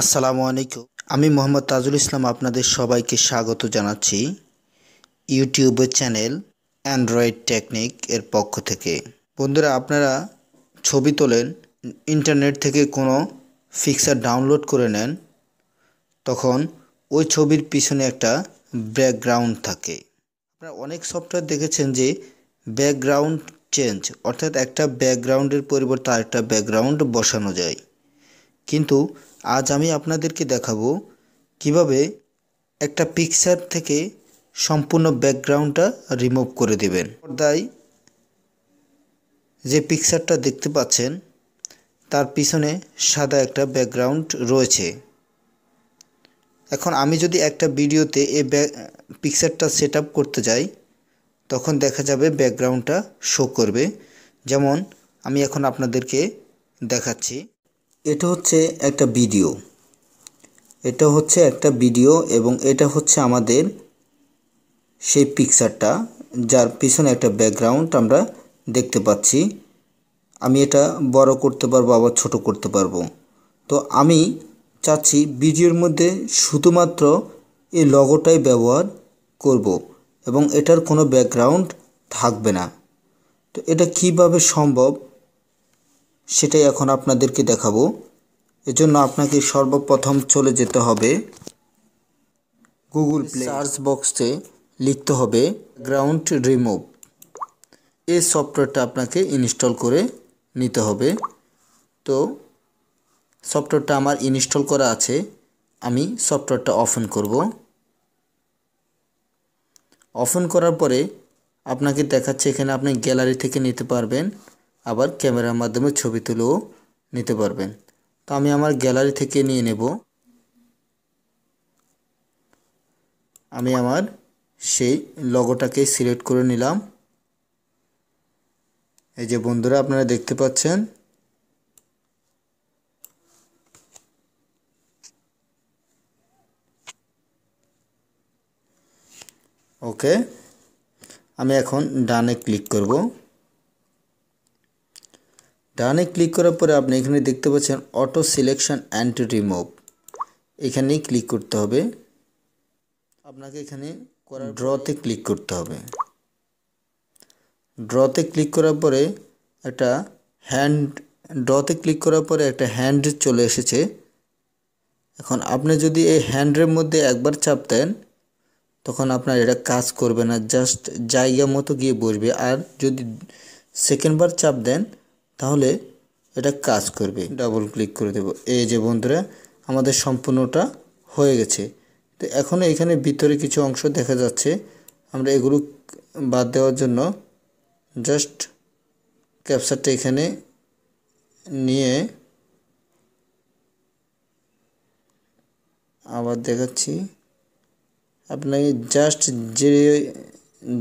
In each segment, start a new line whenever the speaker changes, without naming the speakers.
আসসালামু আলাইকুম। আমি মোহাম্মদ তাজুল ইসলাম আপনাদের সবাইকে স্বাগত জানাচ্ছি ইউটিউবের চ্যানেল অ্যান্ড্রয়েড টেকনিক এর পক্ষ থেকে। বন্ধুরা, আপনারা ছবি তোলেন, ইন্টারনেট থেকে কোনো ফিক্সার ডাউনলোড করে নেন, তখন ওই ছবির পিছনে একটা ব্যাকগ্রাউন্ড থাকে। আপনারা অনেক সফটওয়্যার দেখেছেন যে ব্যাকগ্রাউন্ড চেঞ্জ, অর্থাৎ একটা ব্যাকগ্রাউন্ডের পরিবর্তে আরেকটা ব্যাকগ্রাউন্ড বসানো যায়। কিন্তু আজ আমি আপনাদেরকে দেখাবো কীভাবে একটা পিকচার থেকে সম্পূর্ণ ব্যাকগ্রাউন্ডটা রিমুভ করে দেবেন। পর্দায় যে পিকচারটা দেখতে পাচ্ছেন, তার পিছনে সাদা একটা ব্যাকগ্রাউন্ড রয়েছে। এখন আমি যদি একটা ভিডিওতে এই পিকচারটা সেট করতে যাই, তখন দেখা যাবে ব্যাকগ্রাউন্ডটা শো করবে। যেমন আমি এখন আপনাদেরকে দেখাচ্ছি। এটা হচ্ছে একটা ভিডিও। এটা হচ্ছে একটা ভিডিও এবং এটা হচ্ছে আমাদের সেই পিকচারটা, যার পিছনে একটা ব্যাকগ্রাউন্ড আমরা দেখতে পাচ্ছি। আমি এটা বড় করতে পারব, আবার ছোট করতে পারব। তো আমি চাচ্ছি ভিডিওর মধ্যে শুধুমাত্র এই লগোটাই ব্যবহার করব এবং এটার কোনো ব্যাকগ্রাউন্ড থাকবে না। তো এটা কীভাবে সম্ভব? সেটাই এখন আপনাদেরকে দেখাবো। এজন্য আপনাকে সর্বপ্রথম চলে যেতে হবে গুগল প্লে সার্চ বক্সে লিখতে হবে গ্রাউন্ড রিমুভ এই সফটওয়্যারটা আপনাকে ইনস্টল করে নিতে হবে। তো সফটওয়্যারটা আমার ইনস্টল করা আছে। আমি সফটওয়্যারটা অফেন করব। অফেন করার পরে আপনাকে দেখাচ্ছে এখানে আপনি গ্যালারি থেকে নিতে পারবেন। আবার ক্যামেরার মাধ্যমে ছবি তুলেও নিতে পারবেন। তো আমি আমার গ্যালারি থেকে নিয়ে নেব। আমি আমার সেই লগোটাকে সিলেক্ট করে নিলাম। এই যে বন্ধুরা, আপনারা দেখতে পাচ্ছেন? ওকে আমি এখন ডানে ক্লিক করব। ডানে ক্লিক করার পরে আপনি এখানে দেখতে পাচ্ছেন অটো সিলেকশন অ্যান্ড রিমুভ। এখানেই ক্লিক করতে হবে। আপনাকে এখানে করার ড্রতে ক্লিক করতে হবে। ড্রতে ক্লিক করার পরে একটা হ্যান্ড ড্রতে ক্লিক করার পরে একটা হ্যান্ড চলে এসেছে। এখন আপনি যদি এই হ্যান্ডের মধ্যে একবার চাপ দেন তখন আপনার এটা কাজ করবে না জাস্ট জায়গা মতো গিয়ে বসবে। আর যদি সেকেন্ডবার চাপ দেন তাহলে এটা কাজ করবে। ডাবল ক্লিক করে দেব। এই যে বন্ধুরা, আমাদের সম্পূর্ণটা হয়ে গেছে। তো এখন এখানে ভিতরে কিছু অংশ দেখা যাচ্ছে। আমরা এগুলো বাদ দেওয়ার জন্য জাস্ট ক্যাপচারটা এখানে নিয়ে আবার দেখাচ্ছি। আপনাকে জাস্ট যে,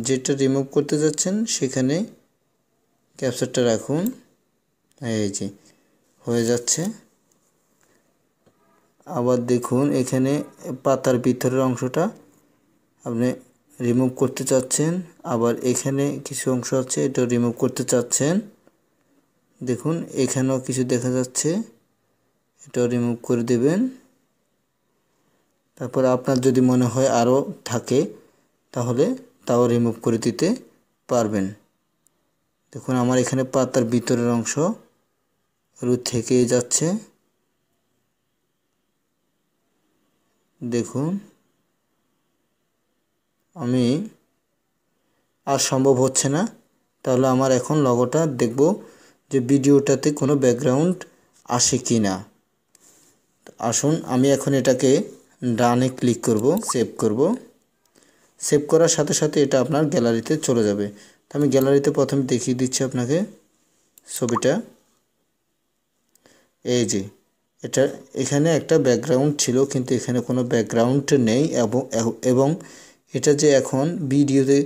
যেটা রিমুভ করতে যাচ্ছেন, সেখানে ক্যাপচারটা রাখুন। এই যে, হয়ে যাচ্ছে। আবার দেখুন, এখানে পাতার ভিতরের অংশটা আপনি রিমুভ করতে চাচ্ছেন। আবার এখানে কিছু অংশ আছে, এটা রিমুভ করতে চাচ্ছেন। দেখুন, এখানেও কিছু দেখা যাচ্ছে, এটাও রিমুভ করে দেবেন। তারপর আপনার যদি মনে হয় আরও থাকে, তাহলে তাও রিমুভ করে দিতে পারবেন। দেখুন, আমার এখানে পাতার ভিতরের অংশ রু থেকে যাচ্ছে। দেখুন, আমি আর সম্ভব হচ্ছে না। তাহলে আমার এখন লগোটা দেখব যে ভিডিওটাতে কোনো ব্যাকগ্রাউন্ড আসে কি না আসুন, আমি এখন এটাকে ডানে ক্লিক করব সেভ করব। সেভ করার সাথে সাথে এটা আপনার গ্যালারিতে চলে যাবে। তো আমি গ্যালারিতে প্রথমে দেখিয়ে দিচ্ছি আপনাকে ছবিটা। এই যে, এটা এখানে একটা ব্যাকগ্রাউন্ড ছিল, কিন্তু এখানে কোনো ব্যাকগ্রাউন্ড নেই এবং এবং এটা যে এখন ভিডিওতে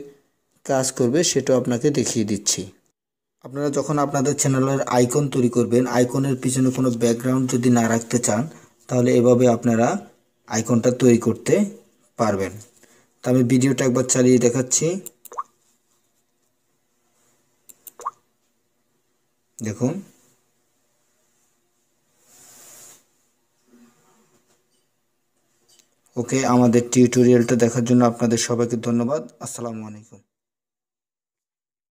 কাজ করবে সেটা আপনাকে দেখিয়ে দিচ্ছি। আপনারা যখন আপনাদের চ্যানেলের আইকন তৈরি করবেন আইকনের পিছনে কোনো ব্যাকগ্রাউন্ড যদি না রাখতে চান, তাহলে এভাবে আপনারা আইকনটা তৈরি করতে পারবেন। তো আমি ভিডিওটা একবার চালিয়ে দেখাচ্ছি। দেখুন। ওকে আমাদের টিউটোরিয়ালটা দেখার জন্য আপনাদের সবাইকে ধন্যবাদ। আসসালামু আলাইকুম।